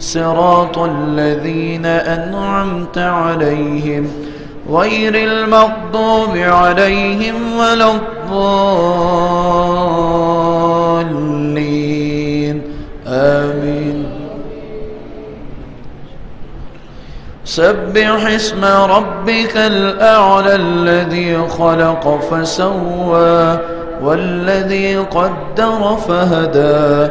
صراط الذين أنعمت عليهم غير المغضوب عليهم ولا الضالين. آمين. سبح اسم ربك الأعلى الذي خلق فسوى والذي قدر فهدى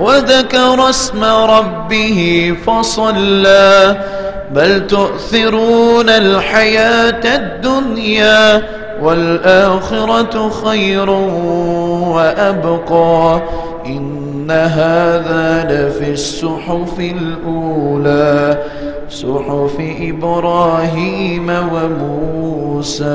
وذكر اسم ربه فصلى بل تؤثرون الحياة الدنيا والآخرة خير وأبقى إن هذا لفي الصحف الأولى صحف إبراهيم وموسى.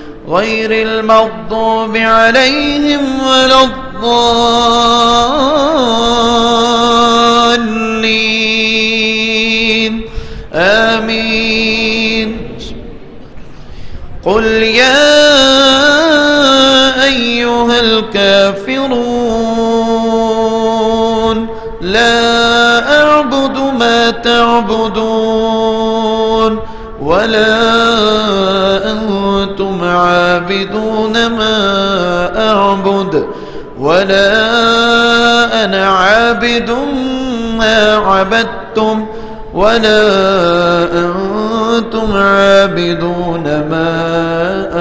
غير المغضوب عليهم ولا الضالين. آمين. قل يا أيها الكافرون لا أعبد ما تعبدون ولا ولا أنا عابد ما عبدتم ولا أنتم عابدون ما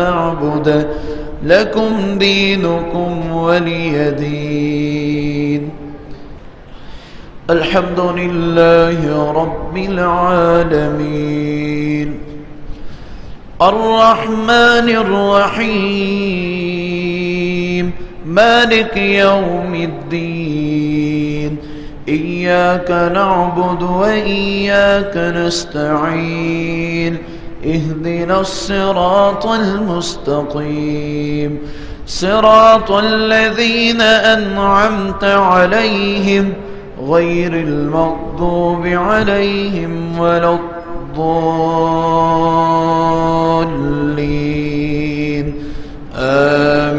أعبد لكم دينكم ولي دين الحمد لله رب العالمين الرحمن الرحيم مالك يوم الدين. إياك نعبد وإياك نستعين. اهدنا الصراط المستقيم. صراط الذين أنعمت عليهم غير المغضوب عليهم ولا الضالين. آمين.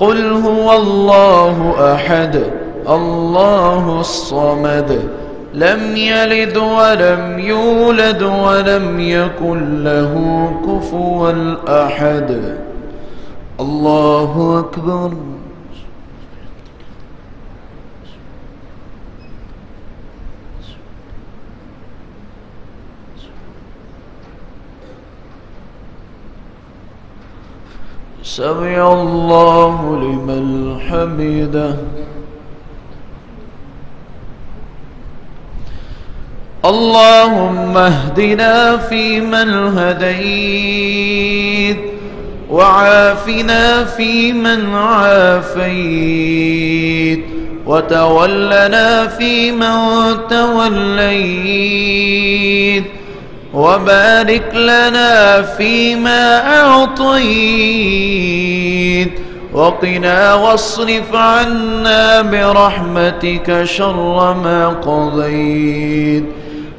قل هو الله أحد الله الصمد لم يلد ولم يولد ولم يكن له كفوا أحد. الله أكبر. سمع الله لمن حمده. اللهم اهدنا فيمن هديت وعافنا فيمن عافيت وتولنا فيمن توليت. وبارك لنا فيما أعطيت. وقنا واصرف عنا برحمتك شر ما قضيت.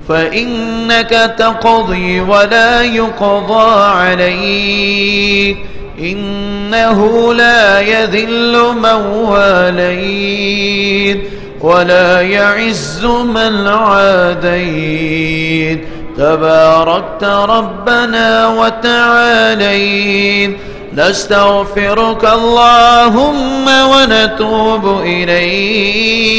فإنك تقضي ولا يقضى عليك. إنه لا يذل من واليت. ولا يعز من عاديت. تباركت ربنا وتعاليت نستغفرك اللهم ونتوب إليك.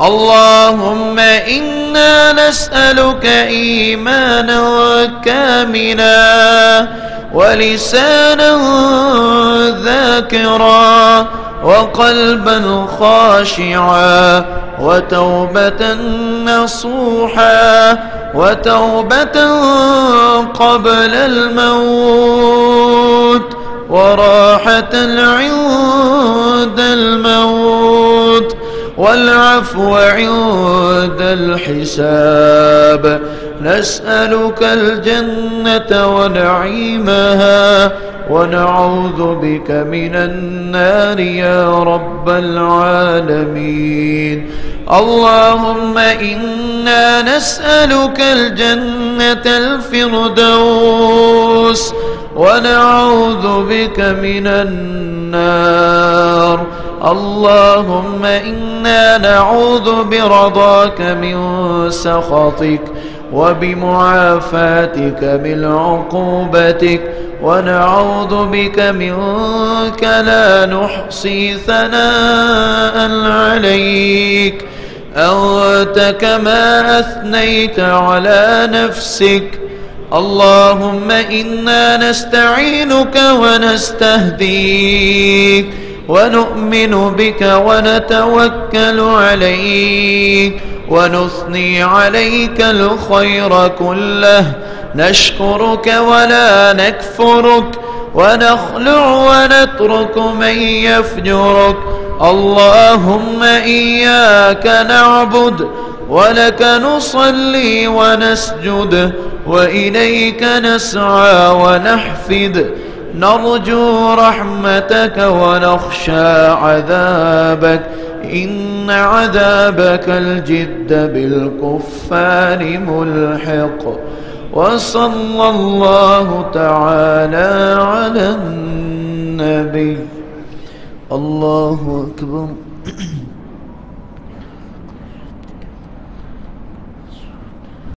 اللهم إنا نسألك إيمانا كاملا ولسانا ذاكرا. وقلبا خاشعا وتوبة نصوحا وتوبة قبل الموت وراحة عند الموت والعفو عند الحساب نسألك الجنة ونعيمها ونعوذ بك من النار يا رب العالمين. اللهم إنا نسألك الجنة الفردوس ونعوذ بك من النار. اللهم إنا نعوذ برضاك من سخطك وبمعافاتك من عقوبتك ونعوذ بك منك لا نحصي ثناء عليك. أنت كما أثنيت على نفسك. اللهم إنا نستعينك ونستهديك. ونؤمن بك ونتوكل عليك. ونثني عليك الخير كله. نشكرك ولا نكفرك ونخلع ونترك من يفجرك. اللهم إياك نعبد ولك نصلي ونسجد وإليك نسعى ونحفد. نرجو رحمتك ونخشى عذابك. إن عذابك الجد بالكفار ملحق وصلى الله تعالى على النبي. الله أكبر.